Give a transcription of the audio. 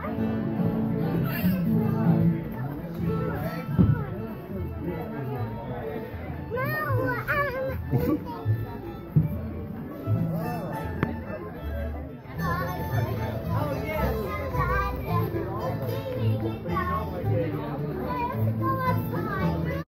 妈，我爱妈妈。